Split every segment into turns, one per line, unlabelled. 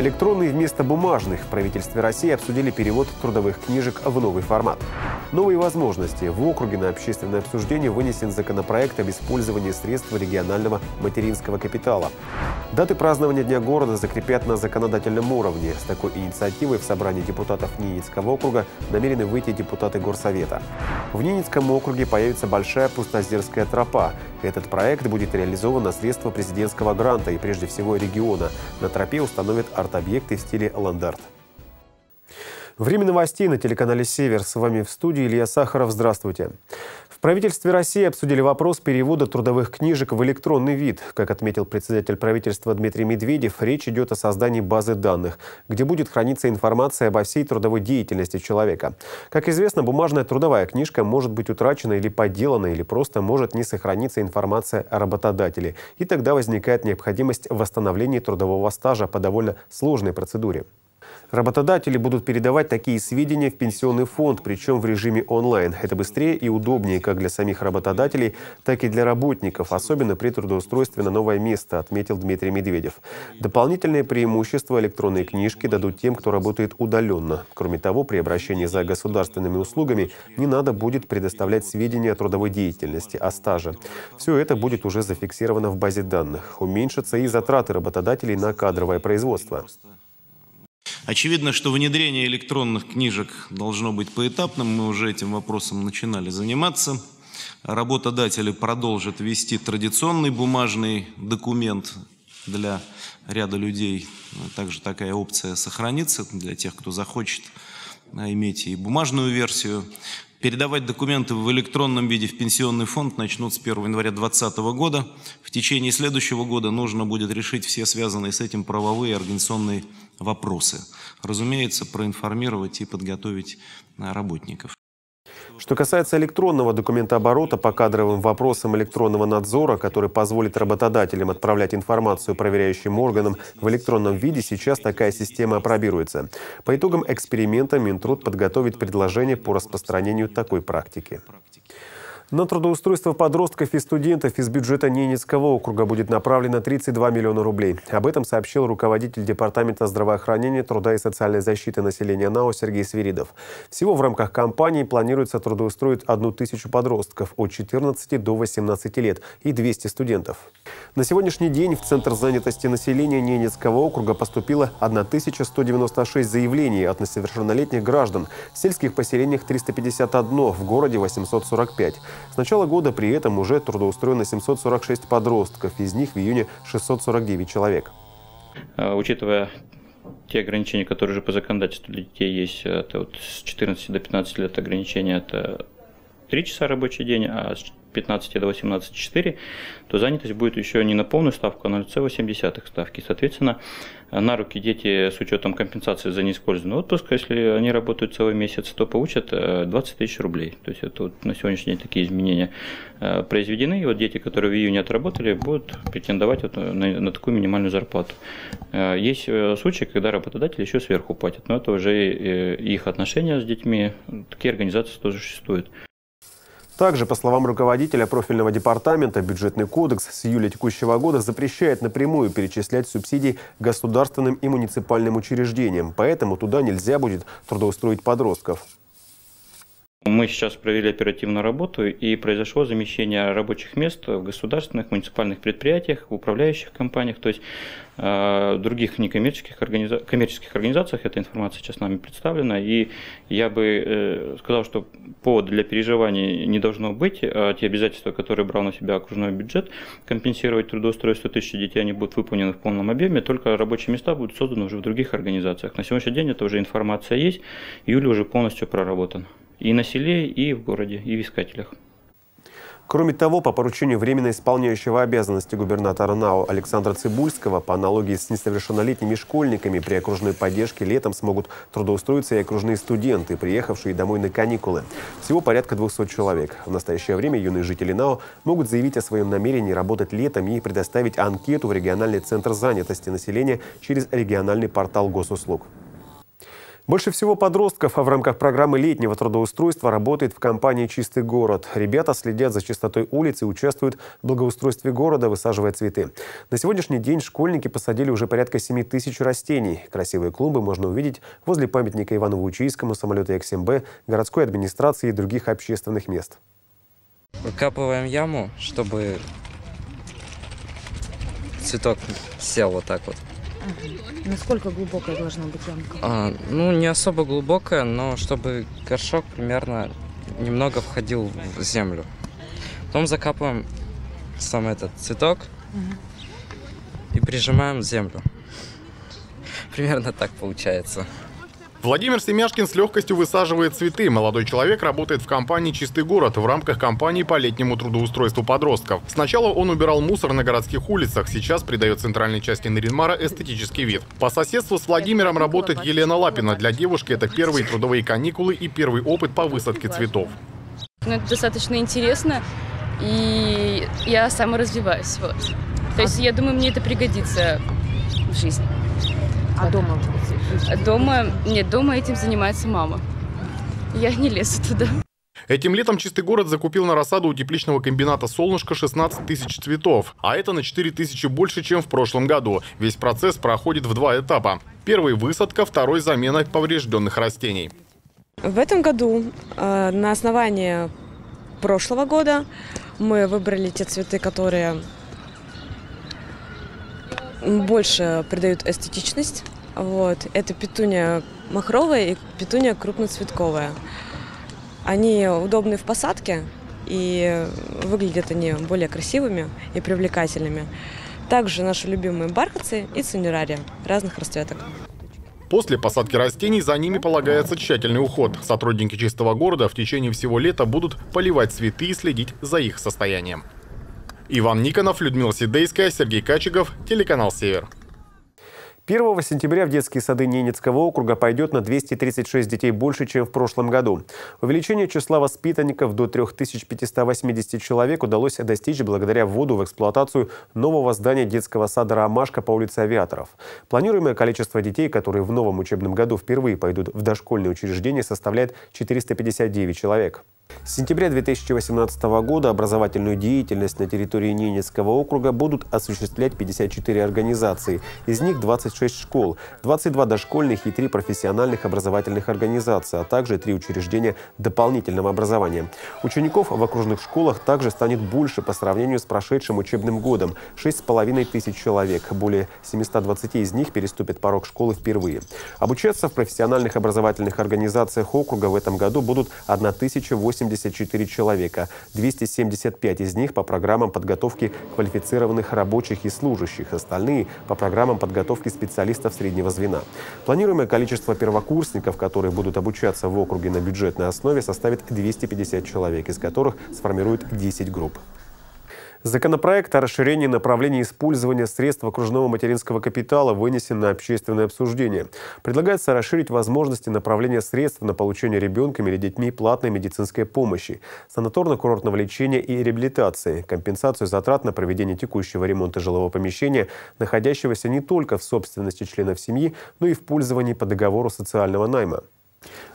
Электронные вместо бумажных. В правительстве России обсудили перевод трудовых книжек в новый формат. Новые возможности. В округе на общественное обсуждение вынесен законопроект об использовании средств регионального материнского капитала. Даты празднования Дня города закрепят на законодательном уровне. С такой инициативой в собрании депутатов Ненецкого округа намерены выйти депутаты Горсовета. В Ненецком округе появится большая пустозерская тропа. Этот проект будет реализован на средства президентского гранта и прежде всего региона. На тропе установят арт-объекты в стиле ландарт. Время новостей на телеканале «Север». С вами в студии Илья Сахаров. Здравствуйте. В правительстве России обсудили вопрос перевода трудовых книжек в электронный вид. Как отметил председатель правительства Дмитрий Медведев, речь идет о создании базы данных, где будет храниться информация обо всей трудовой деятельности человека. Как известно, бумажная трудовая книжка может быть утрачена или подделана, или просто может не сохраниться информация о работодателе. И тогда возникает необходимость восстановления трудового стажа по довольно сложной процедуре. Работодатели будут передавать такие сведения в пенсионный фонд, причем в режиме онлайн. Это быстрее и удобнее как для самих работодателей, так и для работников, особенно при трудоустройстве на новое место, отметил Дмитрий Медведев. Дополнительные преимущества электронной книжки дадут тем, кто работает удаленно. Кроме того, при обращении за государственными услугами не надо будет предоставлять сведения о трудовой деятельности, о стаже. Все это будет уже зафиксировано в базе данных. Уменьшатся и затраты работодателей на кадровое производство.
Очевидно, что внедрение электронных книжек должно быть поэтапным. Мы уже этим вопросом начинали заниматься. Работодатели продолжат вести традиционный бумажный документ для ряда людей. Также такая опция сохранится для тех, кто захочет иметь и бумажную версию. Передавать документы в электронном виде в пенсионный фонд начнут с 1 января 2020 года. В течение следующего года нужно будет решить все связанные с этим правовые и организационные вопросы. Разумеется, проинформировать и подготовить работников.
Что касается электронного документооборота по кадровым вопросам электронного надзора, который позволит работодателям отправлять информацию проверяющим органам в электронном виде, сейчас такая система опробируется. По итогам эксперимента Минтруд подготовит предложение по распространению такой практики. На трудоустройство подростков и студентов из бюджета Ненецкого округа будет направлено 32 миллиона рублей. Об этом сообщил руководитель Департамента здравоохранения, труда и социальной защиты населения НАО Сергей Свиридов. Всего в рамках кампании планируется трудоустроить одну тысячу подростков от 14 до 18 лет и 200 студентов. На сегодняшний день в Центр занятости населения Ненецкого округа поступило 1196 заявлений от несовершеннолетних граждан. В сельских поселениях 351, в городе 845. С начала года при этом уже трудоустроено 746 подростков, из них в июне 649 человек.
А, учитывая те ограничения, которые уже по законодательству для детей есть, это вот с 14 до 15 лет ограничения, это 3 часа рабочий день, а с 15 до 18,4, то занятость будет еще не на полную ставку, а на 0,8 ставки. Соответственно, на руки дети с учетом компенсации за неиспользованный отпуск, если они работают целый месяц, то получат 20 э, тысяч рублей. То есть это вот на сегодняшний день такие изменения э, произведены. И вот дети, которые в июне отработали, будут претендовать вот на, на такую минимальную зарплату. Э, есть случаи, когда работодатель еще сверху платит, но это уже их отношения с детьми. Такие организации тоже существуют.
Также, по словам руководителя профильного департамента, бюджетный кодекс с июля текущего года запрещает напрямую перечислять субсидии государственным и муниципальным учреждениям. Поэтому туда нельзя будет трудоустроить подростков.
Мы сейчас провели оперативную работу и произошло замещение рабочих мест в государственных, муниципальных предприятиях, управляющих компаниях, то есть э, других некоммерческих организа... коммерческих организациях эта информация сейчас нами представлена. И я бы э, сказал, что повод для переживаний не должно быть. А те обязательства, которые брал на себя окружной бюджет, компенсировать трудоустройство тысячи детей, они будут выполнены в полном объеме, только рабочие места будут созданы уже в других организациях. На сегодняшний день это уже информация есть, июль уже полностью проработан и на селе, и в городе, и в искателях.
Кроме того, по поручению временно исполняющего обязанности губернатора НАО Александра Цибульского, по аналогии с несовершеннолетними школьниками, при окружной поддержке летом смогут трудоустроиться и окружные студенты, приехавшие домой на каникулы. Всего порядка 200 человек. В настоящее время юные жители НАО могут заявить о своем намерении работать летом и предоставить анкету в региональный центр занятости населения через региональный портал госуслуг. Больше всего подростков в рамках программы летнего трудоустройства работает в компании «Чистый город». Ребята следят за чистотой улиц и участвуют в благоустройстве города, высаживая цветы. На сегодняшний день школьники посадили уже порядка 7 тысяч растений. Красивые клумбы можно увидеть возле памятника Ивану Вучийскому, самолета ХМБ, городской администрации и других общественных мест.
Выкапываем яму, чтобы цветок сел вот так вот.
Ага. Насколько глубокая должна быть ямка?
А, ну, не особо глубокая, но чтобы горшок примерно немного входил в землю. Потом закапываем сам этот цветок угу. и прижимаем землю. Примерно так получается.
Владимир Семяшкин с легкостью высаживает цветы. Молодой человек работает в компании «Чистый город» в рамках кампании по летнему трудоустройству подростков. Сначала он убирал мусор на городских улицах, сейчас придает центральной части Наринмара эстетический вид. По соседству с Владимиром работает Елена Лапина. Для девушки это первые трудовые каникулы и первый опыт по высадке цветов.
Ну, это достаточно интересно, и я саморазвиваюсь. Вот. То есть я думаю, мне это пригодится в жизни.
А дома?
Дома, нет, дома этим занимается мама. Я не лезу туда.
Этим летом Чистый город закупил на рассаду у тепличного комбината «Солнышко» 16 тысяч цветов. А это на 4 тысячи больше, чем в прошлом году. Весь процесс проходит в два этапа. Первый – высадка, второй – замена поврежденных растений.
В этом году э, на основании прошлого года мы выбрали те цветы, которые больше придают эстетичность. Вот. Это петуния махровая и петуния крупноцветковая. Они удобны в посадке и выглядят они более красивыми и привлекательными. Также наши любимые бархатцы и цинерария разных расцветок.
После посадки растений за ними полагается тщательный уход. Сотрудники чистого города в течение всего лета будут поливать цветы и следить за их состоянием. Иван Никонов, Людмила Сидейская, Сергей Качиков, телеканал «Север».
1 сентября в детские сады Ненецкого округа пойдет на 236 детей больше, чем в прошлом году. Увеличение числа воспитанников до 3580 человек удалось достичь благодаря вводу в эксплуатацию нового здания детского сада «Ромашка» по улице Авиаторов. Планируемое количество детей, которые в новом учебном году впервые пойдут в дошкольные учреждения, составляет 459 человек. С сентября 2018 года образовательную деятельность на территории Ненецкого округа будут осуществлять 54 организации. Из них 26 школ, 22 дошкольных и 3 профессиональных образовательных организации, а также 3 учреждения дополнительного образования. Учеников в окружных школах также станет больше по сравнению с прошедшим учебным годом – 6,5 тысяч человек. Более 720 из них переступят порог школы впервые. Обучаться в профессиональных образовательных организациях округа в этом году будут 1008 184 человека, 275 из них по программам подготовки квалифицированных рабочих и служащих, остальные по программам подготовки специалистов среднего звена. Планируемое количество первокурсников, которые будут обучаться в округе на бюджетной основе, составит 250 человек, из которых сформируют 10 групп. Законопроект о расширении направлений использования средств окружного материнского капитала вынесен на общественное обсуждение. Предлагается расширить возможности направления средств на получение ребенком или детьми платной медицинской помощи, санаторно-курортного лечения и реабилитации, компенсацию затрат на проведение текущего ремонта жилого помещения, находящегося не только в собственности членов семьи, но и в пользовании по договору социального найма.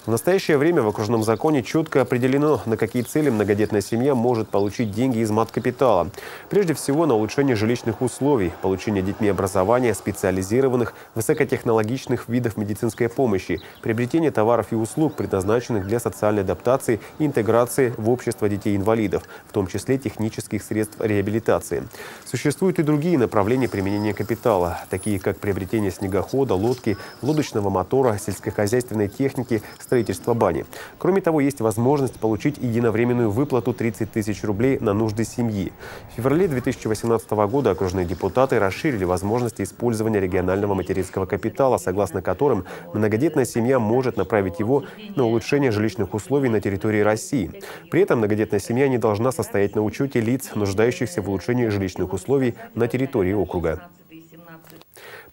В настоящее время в окружном законе четко определено, на какие цели многодетная семья может получить деньги из мат-капитала. Прежде всего на улучшение жилищных условий, получение детьми образования, специализированных, высокотехнологичных видов медицинской помощи, приобретение товаров и услуг, предназначенных для социальной адаптации и интеграции в общество детей-инвалидов, в том числе технических средств реабилитации. Существуют и другие направления применения капитала, такие как приобретение снегохода, лодки, лодочного мотора, сельскохозяйственной техники, строительства бани. Кроме того, есть возможность получить единовременную выплату 30 тысяч рублей на нужды семьи. В феврале 2018 года окружные депутаты расширили возможности использования регионального материнского капитала, согласно которым многодетная семья может направить его на улучшение жилищных условий на территории России. При этом многодетная семья не должна состоять на учете лиц, нуждающихся в улучшении жилищных условий на территории округа.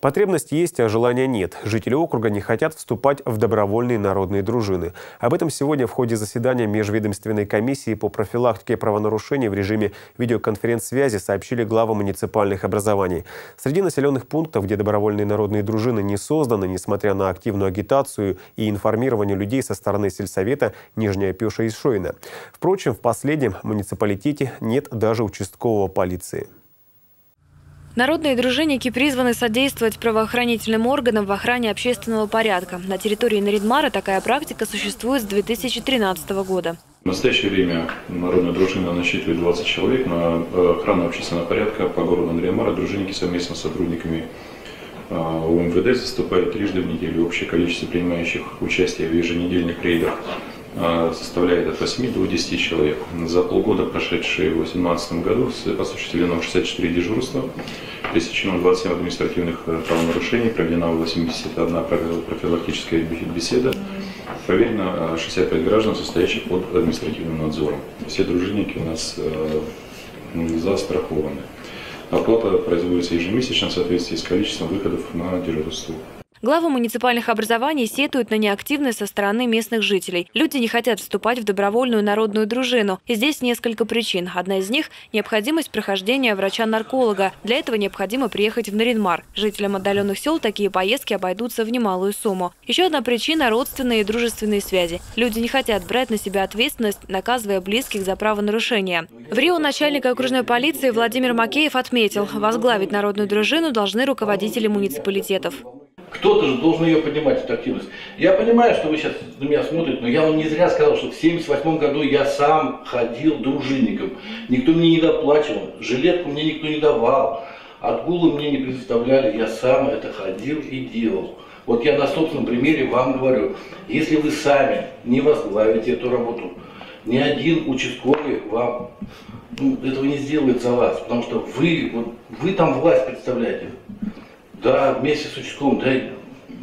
Потребность есть, а желания нет. Жители округа не хотят вступать в добровольные народные дружины. Об этом сегодня в ходе заседания Межведомственной комиссии по профилактике правонарушений в режиме видеоконференц-связи сообщили главы муниципальных образований. Среди населенных пунктов, где добровольные народные дружины не созданы, несмотря на активную агитацию и информирование людей со стороны сельсовета Нижняя Пеша и Шойна. Впрочем, в последнем муниципалитете нет даже участкового полиции.
Народные дружинники призваны содействовать правоохранительным органам в охране общественного порядка. На территории Наридмара такая практика существует с 2013 года.
В настоящее время народная дружина насчитывает 20 человек. На э, охрану общественного порядка по городу Наридмара дружинники совместно с сотрудниками э, УМВД заступают трижды в неделю. Общее количество принимающих участие в еженедельных рейдах составляет от 8 до 10 человек. За полгода, прошедшие в 2018 году, осуществлено 64 дежурства, пресечено 27 административных э, правонарушений, проведена 81 профилактическая беседа, проверено 65 э, граждан, состоящих под административным надзором. Все дружинники у нас э, застрахованы. Оплата производится ежемесячно в соответствии с количеством выходов на дежурство.
Главы муниципальных образований сетуют на неактивность со стороны местных жителей. Люди не хотят вступать в добровольную народную дружину. И здесь несколько причин. Одна из них – необходимость прохождения врача-нарколога. Для этого необходимо приехать в Наринмар. Жителям отдаленных сел такие поездки обойдутся в немалую сумму. Еще одна причина – родственные и дружественные связи. Люди не хотят брать на себя ответственность, наказывая близких за правонарушения. В Рио начальник окружной полиции Владимир Макеев отметил, возглавить народную дружину должны руководители муниципалитетов.
Кто-то же должен ее поднимать, эту активность. Я понимаю, что вы сейчас на меня смотрите, но я вам не зря сказал, что в 1978 году я сам ходил дружинником. Никто мне не доплачивал, жилетку мне никто не давал, отгулы мне не предоставляли, я сам это ходил и делал. Вот я на собственном примере вам говорю, если вы сами не возглавите эту работу, ни один участковый вам ну, этого не сделает за вас, потому что вы, вот, вы там власть представляете. Да, вместе с участковым, да,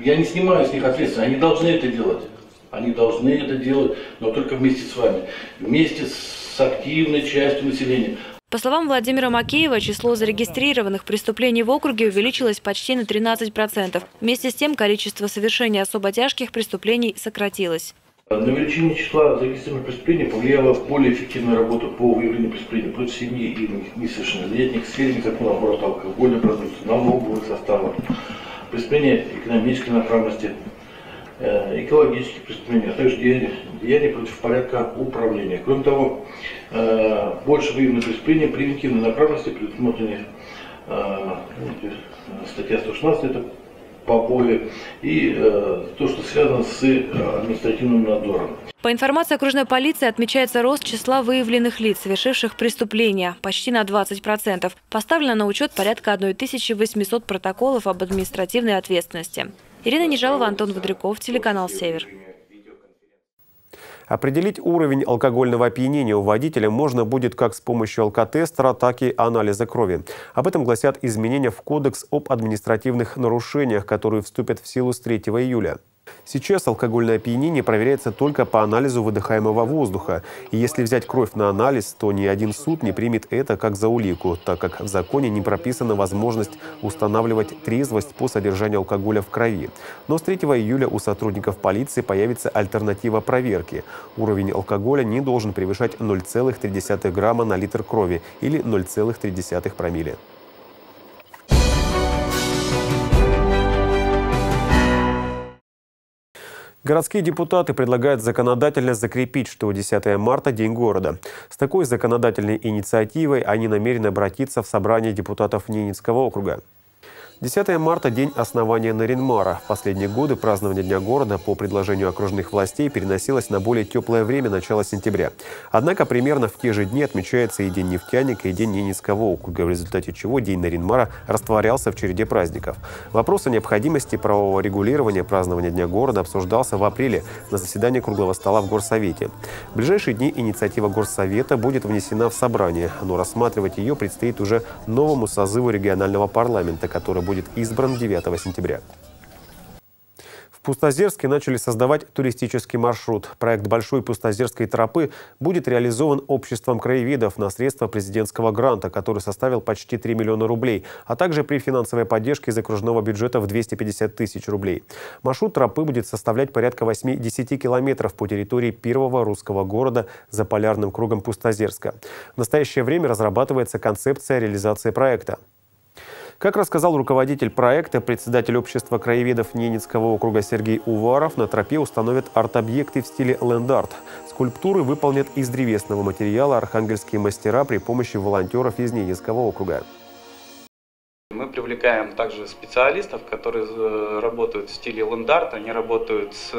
я не снимаю с них ответственность, они должны это делать. Они должны это делать, но только вместе с вами, вместе с активной частью населения.
По словам Владимира Макеева, число зарегистрированных преступлений в округе увеличилось почти на 13%. Вместе с тем, количество совершения особо тяжких преступлений сократилось.
На увеличение числа зарегистрированных преступлений повлияла более эффективная работа по выявлению преступлений против семьи и несовершеннолетних, в сфере незаконного оборота алкогольной продукции, налоговых составов, преступления экономической направленности, э, экологические преступления, а также деяния, деяния против порядка управления. Кроме того, э, больше выявленных преступлений превентивной направленности предусмотрены э, статья 116, это побои и э, то, что связано с э, административным надзором.
По информации окружной полиции отмечается рост числа выявленных лиц, совершивших преступления, почти на 20%. Поставлено на учет порядка 1800 протоколов об административной ответственности. Ирина Нежалова, Антон Водряков, телеканал «Север».
Определить уровень алкогольного опьянения у водителя можно будет как с помощью алкотестера, так и анализа крови. Об этом гласят изменения в Кодекс об административных нарушениях, которые вступят в силу с 3 июля. Сейчас алкогольное опьянение проверяется только по анализу выдыхаемого воздуха. И если взять кровь на анализ, то ни один суд не примет это как за улику, так как в законе не прописана возможность устанавливать трезвость по содержанию алкоголя в крови. Но с 3 июля у сотрудников полиции появится альтернатива проверки. Уровень алкоголя не должен превышать 0,3 грамма на литр крови или 0,3 промилле. Городские депутаты предлагают законодательно закрепить, что 10 марта – День города. С такой законодательной инициативой они намерены обратиться в собрание депутатов Ненецкого округа. 10 марта – день основания Наринмара. В последние годы празднование Дня города по предложению окружных властей переносилось на более теплое время начала сентября. Однако примерно в те же дни отмечается и День нефтяника, и День Ненецкого округа, в результате чего День Наринмара растворялся в череде праздников. Вопрос о необходимости правового регулирования празднования Дня города обсуждался в апреле на заседании круглого стола в Горсовете. В ближайшие дни инициатива Горсовета будет внесена в собрание, но рассматривать ее предстоит уже новому созыву регионального парламента, который будет избран 9 сентября. В Пустозерске начали создавать туристический маршрут. Проект Большой Пустозерской тропы будет реализован обществом краеведов на средства президентского гранта, который составил почти 3 миллиона рублей, а также при финансовой поддержке из окружного бюджета в 250 тысяч рублей. Маршрут тропы будет составлять порядка 8-10 километров по территории первого русского города за полярным кругом Пустозерска. В настоящее время разрабатывается концепция реализации проекта. Как рассказал руководитель проекта, председатель общества краеведов Ненецкого округа Сергей Уваров, на тропе установят арт-объекты в стиле ленд-арт. Скульптуры выполнят из древесного материала архангельские мастера при помощи волонтеров из Ненецкого округа.
Мы привлекаем также специалистов, которые э, работают в стиле ленд-арт. Они работают с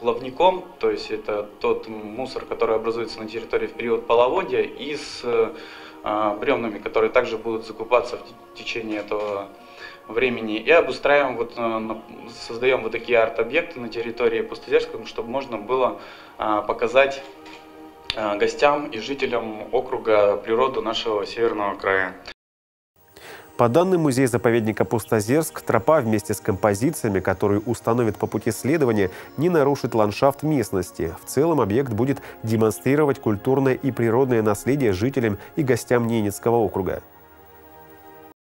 плавником, то есть это тот мусор, который образуется на территории в период половодья, и с а, бревнами, которые также будут закупаться в течение этого времени. И обустраиваем, вот, э, создаем вот такие арт-объекты на территории Пустозерска, чтобы можно было а, показать а, гостям и жителям округа природу нашего северного края.
По данным музея-заповедника Пустозерск, тропа вместе с композициями, которые установят по пути следования, не нарушит ландшафт местности. В целом объект будет демонстрировать культурное и природное наследие жителям и гостям Ненецкого округа.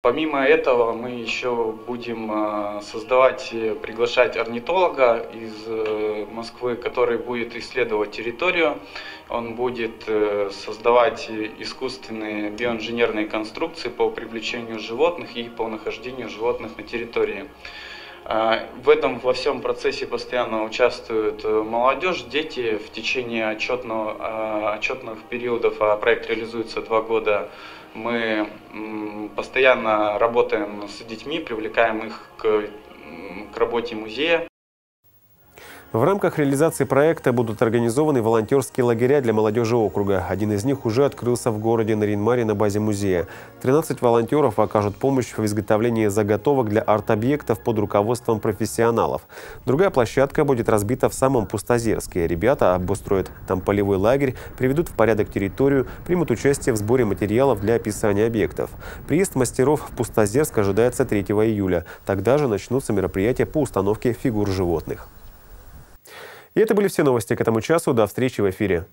Помимо этого мы еще будем а, создавать, приглашать орнитолога из э, Москвы, который будет исследовать территорию. Он будет э, создавать искусственные биоинженерные конструкции по привлечению животных и по нахождению животных на территории. А, в этом во всем процессе постоянно участвует э, молодежь, дети в течение отчетного, а, отчетных периодов, а проект реализуется два года мы постоянно работаем с детьми, привлекаем их к, к работе музея.
В рамках реализации проекта будут организованы волонтерские лагеря для молодежи округа. Один из них уже открылся в городе Наринмаре на базе музея. 13 волонтеров окажут помощь в изготовлении заготовок для арт-объектов под руководством профессионалов. Другая площадка будет разбита в самом Пустозерске. Ребята обустроят там полевой лагерь, приведут в порядок территорию, примут участие в сборе материалов для описания объектов. Приезд мастеров в Пустозерск ожидается 3 июля. Тогда же начнутся мероприятия по установке фигур животных. И это были все новости к этому часу. До встречи в эфире.